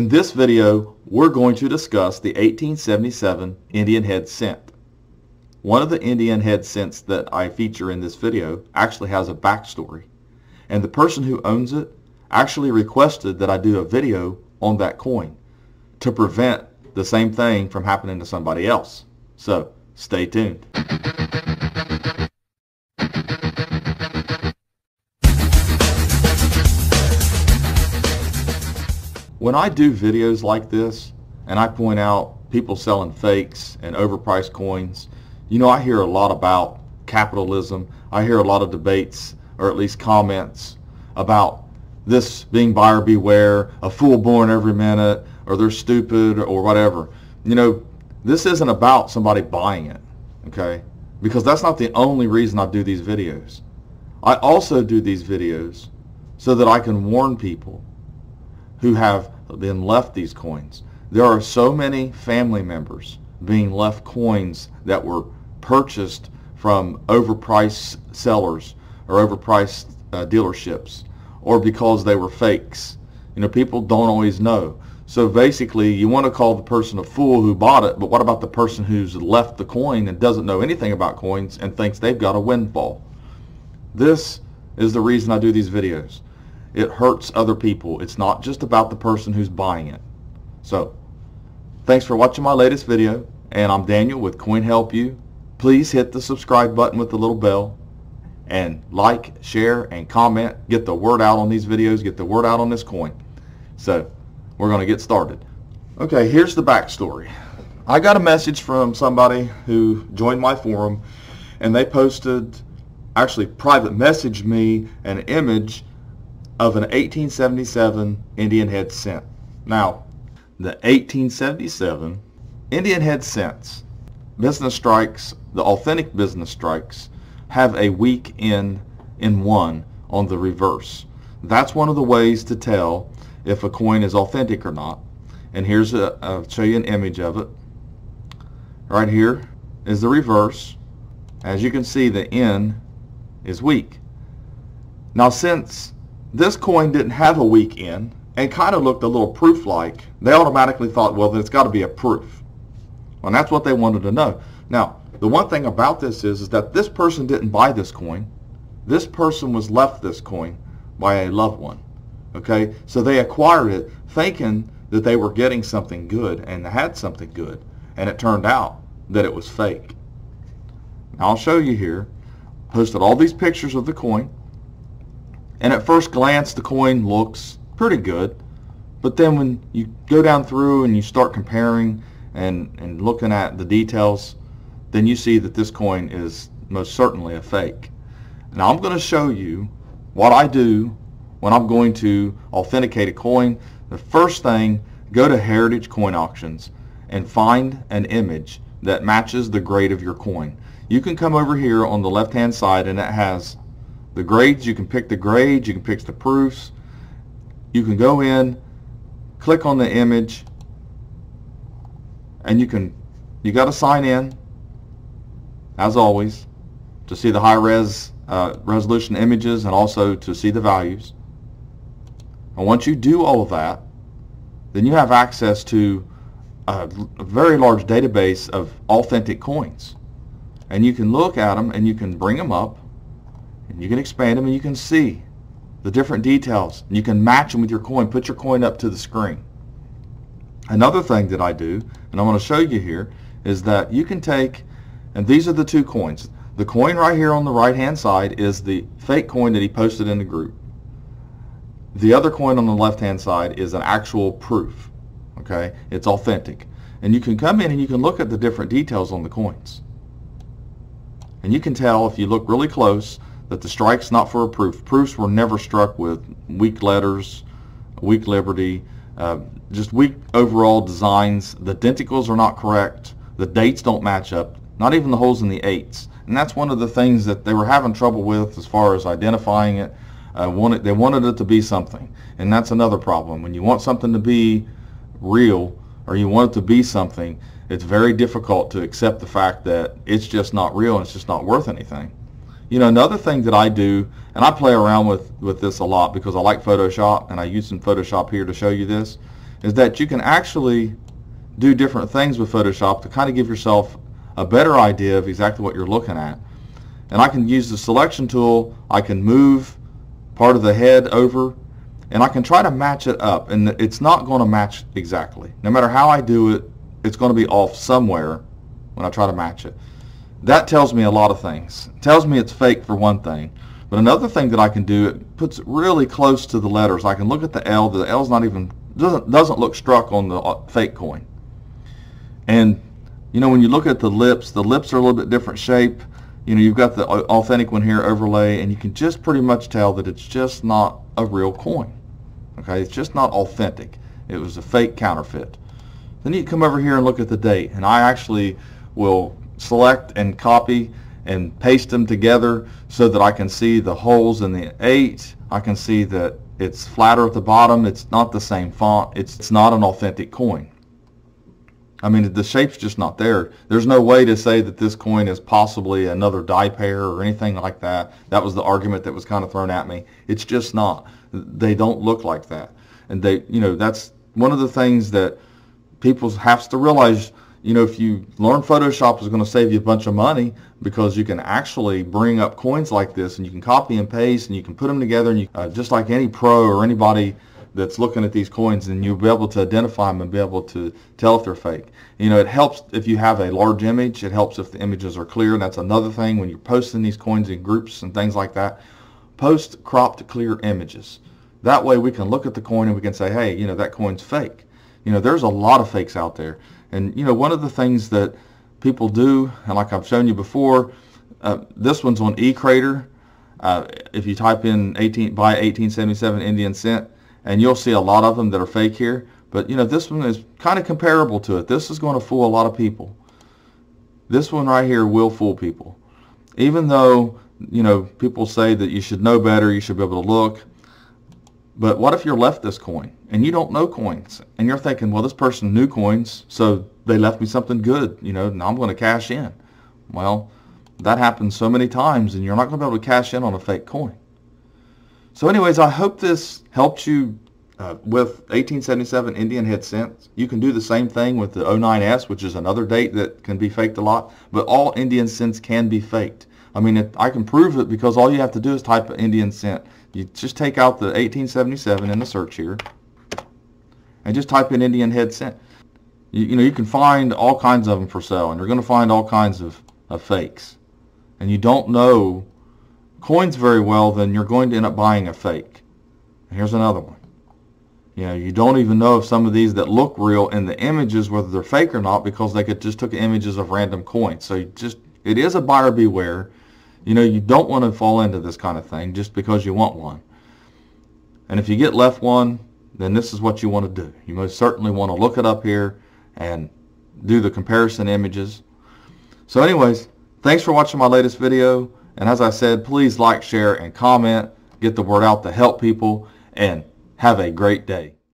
In this video, we're going to discuss the 1877 Indian head cent. One of the Indian head cents that I feature in this video actually has a backstory, and the person who owns it actually requested that I do a video on that coin to prevent the same thing from happening to somebody else. So, stay tuned. When I do videos like this and I point out people selling fakes and overpriced coins, you know, I hear a lot about capitalism. I hear a lot of debates or at least comments about this being buyer beware, a fool born every minute, or they're stupid or whatever. You know, this isn't about somebody buying it, okay? Because that's not the only reason I do these videos. I also do these videos so that I can warn people who have been left these coins. There are so many family members being left coins that were purchased from overpriced sellers or overpriced uh, dealerships or because they were fakes. You know, people don't always know. So basically, you want to call the person a fool who bought it, but what about the person who's left the coin and doesn't know anything about coins and thinks they've got a windfall? This is the reason I do these videos it hurts other people. It's not just about the person who's buying it. So, thanks for watching my latest video, and I'm Daniel with Coin Help You. Please hit the subscribe button with the little bell, and like, share, and comment. Get the word out on these videos. Get the word out on this coin. So, we're going to get started. Okay, here's the backstory. I got a message from somebody who joined my forum, and they posted, actually private messaged me an image of an 1877 Indian head cent. Now, the 1877 Indian head cents, business strikes, the authentic business strikes, have a weak in in one on the reverse. That's one of the ways to tell if a coin is authentic or not. And here's a, I'll show you an image of it. Right here is the reverse. As you can see, the N is weak. Now since this coin didn't have a weak end and kind of looked a little proof-like. They automatically thought, well, then it's got to be a proof. And that's what they wanted to know. Now, the one thing about this is, is that this person didn't buy this coin. This person was left this coin by a loved one. Okay? So they acquired it thinking that they were getting something good and had something good. And it turned out that it was fake. Now, I'll show you here. Posted all these pictures of the coin. And at first glance, the coin looks pretty good. But then when you go down through and you start comparing and, and looking at the details, then you see that this coin is most certainly a fake. Now I'm going to show you what I do when I'm going to authenticate a coin. The first thing, go to Heritage Coin Auctions and find an image that matches the grade of your coin. You can come over here on the left hand side and it has the grades, you can pick the grades, you can pick the proofs. You can go in, click on the image, and you can, you got to sign in, as always, to see the high res uh, resolution images and also to see the values. And once you do all of that, then you have access to a, a very large database of authentic coins. And you can look at them and you can bring them up and you can expand them and you can see the different details. You can match them with your coin. Put your coin up to the screen. Another thing that I do, and I want to show you here, is that you can take, and these are the two coins. The coin right here on the right hand side is the fake coin that he posted in the group. The other coin on the left hand side is an actual proof. Okay, It's authentic. And you can come in and you can look at the different details on the coins. And you can tell if you look really close that the strike's not for a proof. Proofs were never struck with weak letters, weak liberty, uh, just weak overall designs. The denticles are not correct. The dates don't match up, not even the holes in the eights. And that's one of the things that they were having trouble with as far as identifying it. Uh, wanted, they wanted it to be something. And that's another problem. When you want something to be real or you want it to be something, it's very difficult to accept the fact that it's just not real and it's just not worth anything. You know, another thing that I do, and I play around with, with this a lot because I like Photoshop, and I use some Photoshop here to show you this, is that you can actually do different things with Photoshop to kind of give yourself a better idea of exactly what you're looking at. And I can use the selection tool, I can move part of the head over, and I can try to match it up. And it's not going to match exactly. No matter how I do it, it's going to be off somewhere when I try to match it. That tells me a lot of things. It tells me it's fake for one thing. But another thing that I can do, it puts it really close to the letters. I can look at the L. The L's not even, doesn't, doesn't look struck on the uh, fake coin. And, you know, when you look at the lips, the lips are a little bit different shape. You know, you've got the authentic one here overlay, and you can just pretty much tell that it's just not a real coin. Okay, it's just not authentic. It was a fake counterfeit. Then you come over here and look at the date, and I actually will select and copy and paste them together so that I can see the holes in the 8. I can see that it's flatter at the bottom. It's not the same font. It's, it's not an authentic coin. I mean, the shape's just not there. There's no way to say that this coin is possibly another die pair or anything like that. That was the argument that was kind of thrown at me. It's just not. They don't look like that. And they, you know, that's one of the things that people have to realize you know, if you learn Photoshop is going to save you a bunch of money because you can actually bring up coins like this and you can copy and paste and you can put them together and you, uh, just like any pro or anybody that's looking at these coins and you'll be able to identify them and be able to tell if they're fake. You know, it helps if you have a large image. It helps if the images are clear. And that's another thing when you're posting these coins in groups and things like that. Post cropped clear images. That way we can look at the coin and we can say, hey, you know, that coin's fake. You know, there's a lot of fakes out there. And you know, one of the things that people do, and like I've shown you before, uh, this one's on eCrater. Uh, if you type in 18 by 1877 Indian cent, and you'll see a lot of them that are fake here. But you know, this one is kind of comparable to it. This is going to fool a lot of people. This one right here will fool people. Even though, you know, people say that you should know better, you should be able to look. But what if you're left this coin and you don't know coins and you're thinking, well, this person knew coins, so they left me something good, you know, now I'm going to cash in. Well, that happens so many times and you're not going to be able to cash in on a fake coin. So anyways, I hope this helped you uh, with 1877 Indian head cents. You can do the same thing with the 09S, which is another date that can be faked a lot, but all Indian cents can be faked. I mean, it, I can prove it because all you have to do is type Indian cent you just take out the 1877 in the search here and just type in Indian head cent. You, you know, you can find all kinds of them for sale and you're going to find all kinds of, of fakes. And you don't know coins very well, then you're going to end up buying a fake. And Here's another one. You know, you don't even know if some of these that look real in the images, whether they're fake or not, because they could just took images of random coins. So just, it is a buyer beware. You know, you don't want to fall into this kind of thing just because you want one. And if you get left one, then this is what you want to do. You most certainly want to look it up here and do the comparison images. So anyways, thanks for watching my latest video. And as I said, please like, share, and comment. Get the word out to help people. And have a great day.